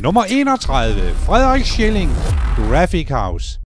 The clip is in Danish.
Nummer 31. Frederik Schilling. Graphic House.